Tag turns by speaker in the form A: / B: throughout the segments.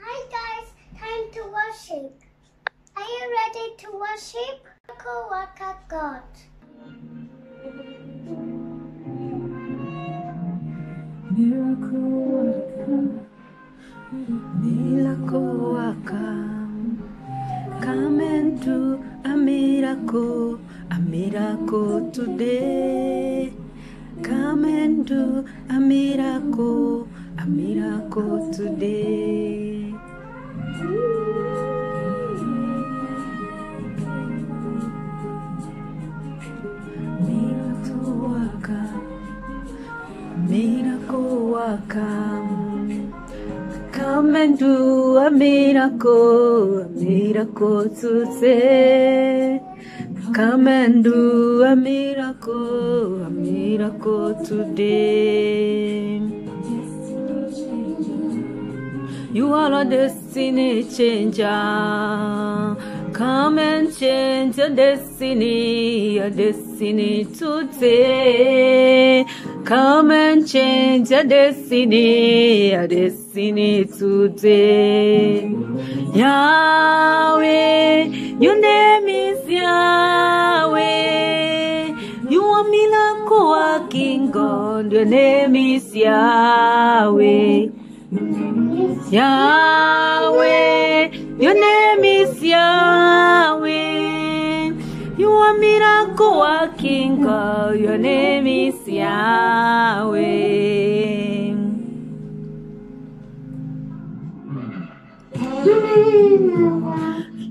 A: Hi guys, time to worship. Are you ready to worship? Waka Waka God.
B: Miracle worker, miracle worker, come and do a miracle, a miracle today. Come and do a miracle, a miracle today. Miracle worker, miracle worker. Come and do a miracle, a miracle today. Come and do a miracle, a miracle today. You are a destiny changer. Come and change your destiny, your destiny today. Come and change your destiny, your destiny today. Yahweh, your name God, your name is Yahweh. Yahweh, your name is Yahweh. You are miracle working God, your name is Yahweh.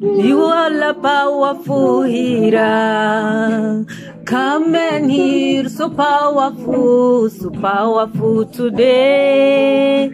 B: You are the powerful healer. Come and heal, so powerful, so powerful today.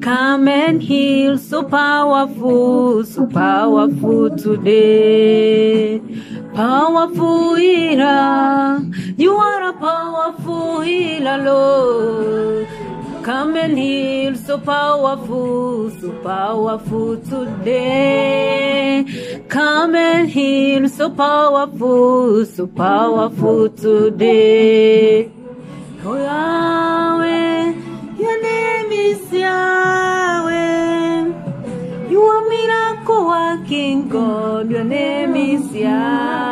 B: Come and heal, so powerful, so powerful today. Powerful healer, you are a powerful healer, Lord. Come and heal, so powerful, so powerful today. Come and heal, so powerful, so powerful today. Oh Yahweh, your name is Yahweh. You are miracle working God, your name is Yahweh.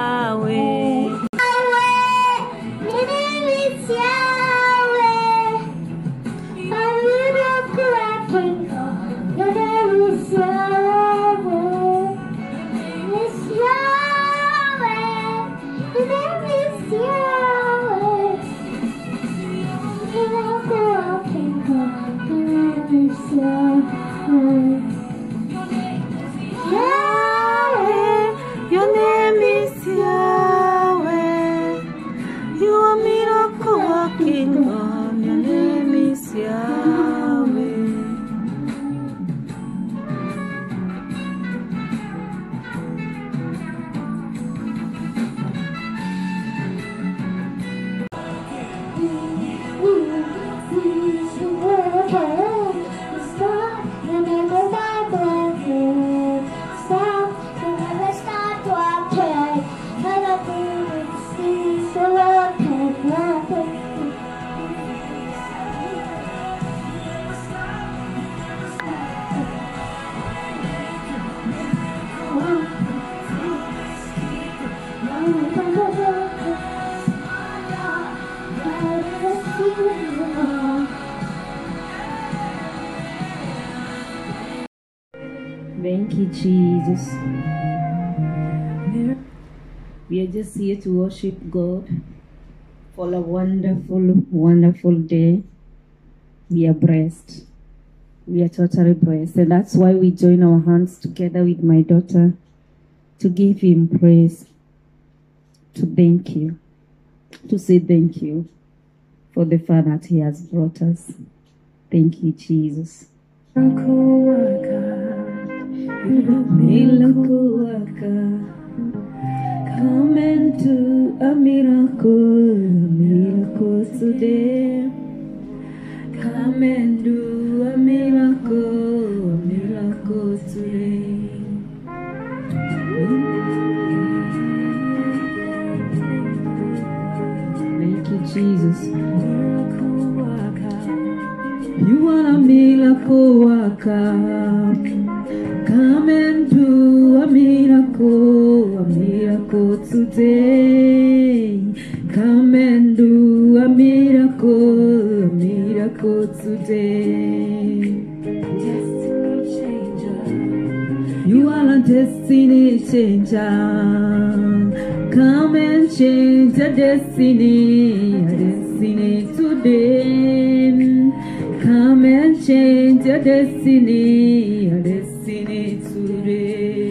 B: Thank you, Jesus. We are just here to worship God for a wonderful, wonderful day. We are blessed. We are totally blessed. And that's why we join our hands together with my daughter to give Him praise, to thank you, to say thank you for the far that He has brought us. Thank you, Jesus. Miracle worker, miracle worker. Come do a miracle, a miracle today. Come and a miracle today. Come and do a miracle, a miracle today. Destiny changer. You are a destiny changer. Come and change the destiny, a destiny today. Come and change your destiny, your destiny today.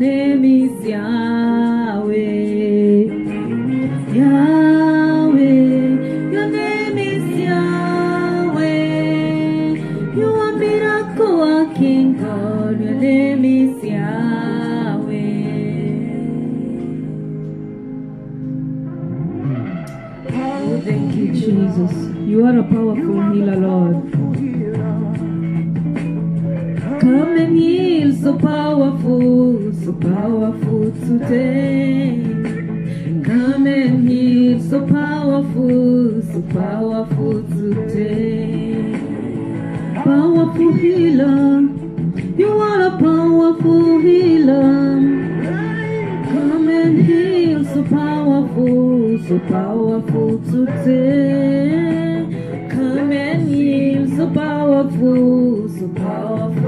B: Name is Yahweh. Yahweh, your name is Yahweh. You are miracle working God, your name is Yahweh. Oh, thank you, Jesus. You are a powerful healer, Lord. Come and heal, so powerful, so powerful today. Come and heal, so powerful, so powerful today. Powerful healer, you are a powerful healer. Come and heal, so powerful, so powerful today. Come and heal, so powerful, so powerful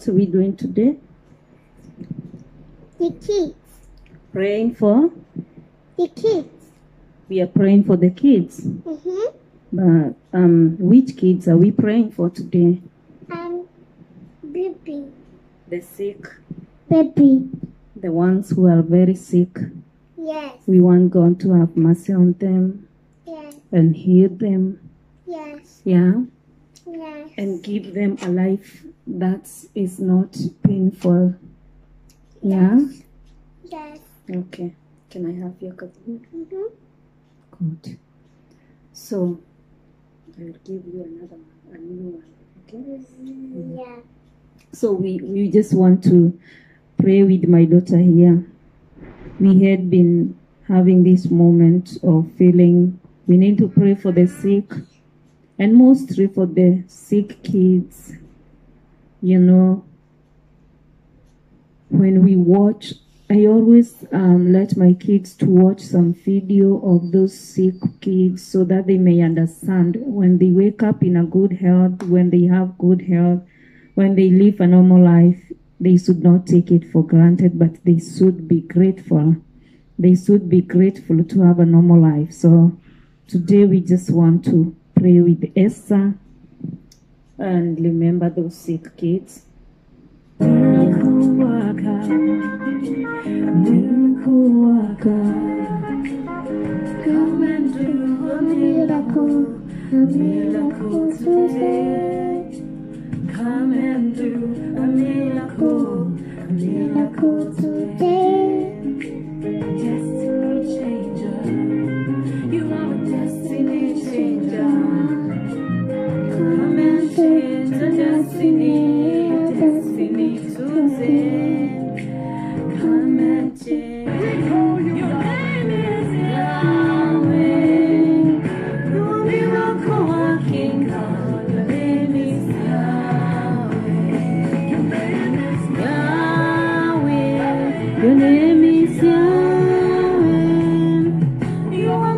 B: what are we doing today?
A: The kids.
B: Praying for?
A: The kids.
B: We are praying for the kids.
A: Mm-hmm.
B: But um, which kids are we praying for today?
A: And baby.
B: The sick,
A: Baby.
B: the ones who are very sick.
A: Yes.
B: We want God to have mercy on them
A: Yes.
B: and heal them.
A: Yes.
B: Yeah.
A: Yes.
B: And give them a life that is not painful. Yeah.
A: Yes.
B: Okay. Can I have your cup?
A: Mm-hmm.
B: Good. So I will give you another one, a new one. Okay.
A: Yeah.
B: So we, we just want to pray with my daughter here. We had been having this moment of feeling we need to pray for the sick and mostly for the sick kids. You know, when we watch, I always um, let my kids to watch some video of those sick kids so that they may understand when they wake up in a good health, when they have good health, when they live a normal life, they should not take it for granted, but they should be grateful. They should be grateful to have a normal life. So today we just want to pray with Esther and remember those sick kids. A miracle, a miracle today.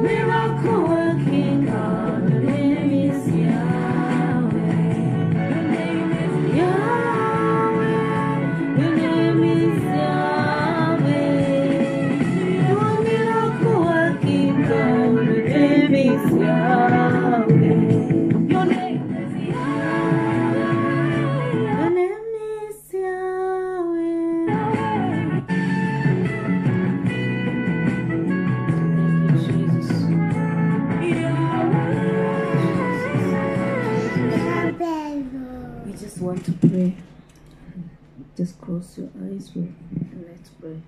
B: mirror. To pray. Just close your eyes with and let's pray.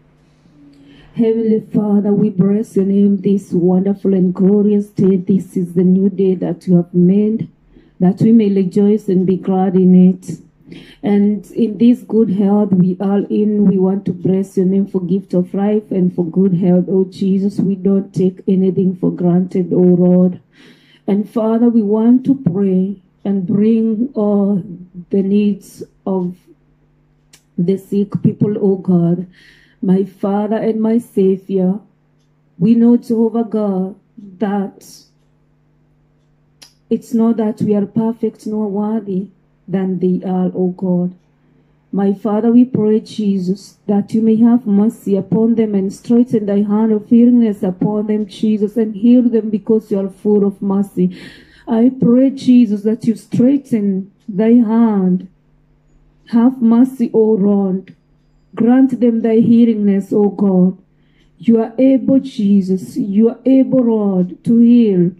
B: Heavenly Father, we bless your name this wonderful and glorious day. This is the new day that you have made, that we may rejoice and be glad in it. And in this good health we are in, we want to bless your name for gift of life and for good health. Oh Jesus, we don't take anything for granted, oh Lord. And Father, we want to pray and bring all the needs of the sick people, O God. My Father and my Savior, we know, Jehovah God, that it's not that we are perfect nor worthy than they are, O God. My Father, we pray, Jesus, that you may have mercy upon them and straighten thy hand of healingness upon them, Jesus, and heal them because you are full of mercy. I pray, Jesus, that you straighten thy hand. Have mercy, O Lord. Grant them thy healingness, O God. You are able, Jesus. You are able, Lord, to heal.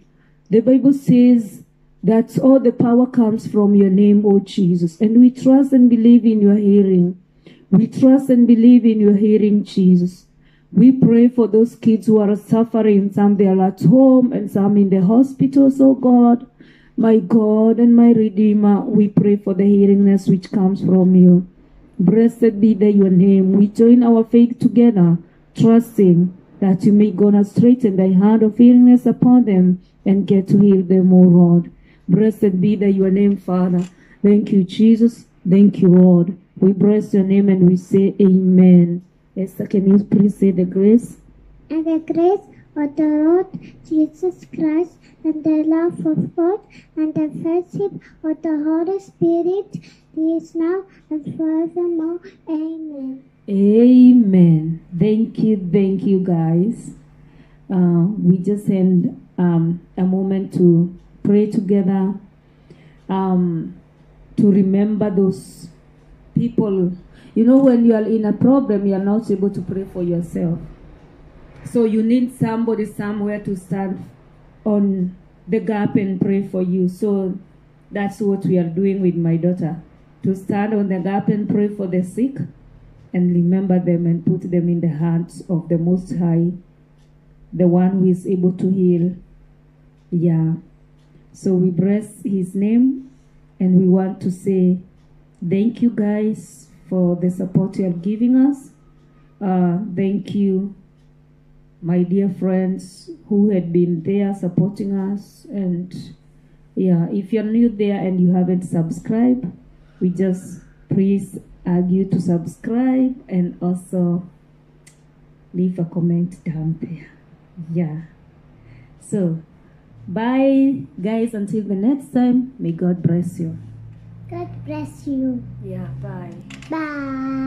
B: The Bible says that all the power comes from your name, O Jesus. And we trust and believe in your healing. We trust and believe in your healing, Jesus. We pray for those kids who are suffering. Some they are at home and some in the hospitals, oh God. My God and my Redeemer, we pray for the healingness which comes from you. Blessed be the your name. We join our faith together, trusting that you may gonna straighten thy hand of healingness upon them and get to heal them, O Lord. Blessed be the your name, Father. Thank you, Jesus. Thank you, Lord. We bless your name and we say amen. Esther, can you please say the grace?
A: And the grace of the Lord Jesus Christ and the love of God and the fellowship of the Holy Spirit is now and forevermore. Amen.
B: Amen. Thank you, thank you, guys. Uh, we just had um, a moment to pray together, um, to remember those people. You know, when you are in a problem, you are not able to pray for yourself. So you need somebody somewhere to stand on the gap and pray for you. So that's what we are doing with my daughter to stand on the gap and pray for the sick and remember them and put them in the hands of the Most High, the one who is able to heal. Yeah. So we bless his name and we want to say thank you guys for the support you are giving us. Uh, thank you, my dear friends who had been there supporting us. And yeah, if you're new there and you haven't subscribed, we just please urge you to subscribe and also leave a comment down there. Yeah. So, bye, guys. Until the next time, may God bless you.
A: God bless you.
B: Yeah, bye.
A: Bye.